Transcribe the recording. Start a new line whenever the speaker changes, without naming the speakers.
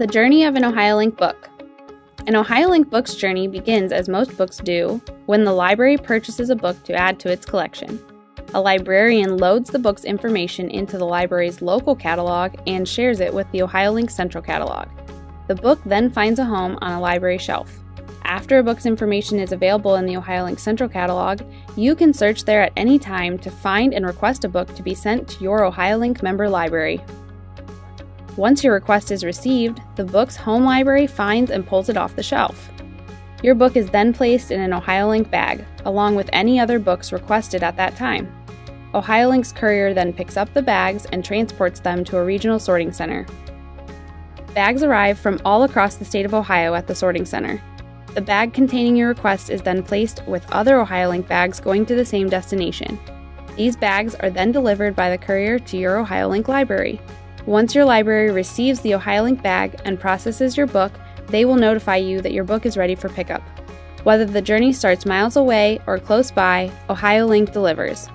The journey of an OhioLink book. An OhioLink book's journey begins, as most books do, when the library purchases a book to add to its collection. A librarian loads the book's information into the library's local catalog and shares it with the OhioLink Central Catalog. The book then finds a home on a library shelf. After a book's information is available in the OhioLink Central Catalog, you can search there at any time to find and request a book to be sent to your OhioLink member library. Once your request is received, the book's home library finds and pulls it off the shelf. Your book is then placed in an OhioLink bag, along with any other books requested at that time. OhioLink's courier then picks up the bags and transports them to a regional sorting center. Bags arrive from all across the state of Ohio at the sorting center. The bag containing your request is then placed with other OhioLink bags going to the same destination. These bags are then delivered by the courier to your OhioLink library. Once your library receives the OhioLink bag and processes your book, they will notify you that your book is ready for pickup. Whether the journey starts miles away or close by, OhioLink delivers.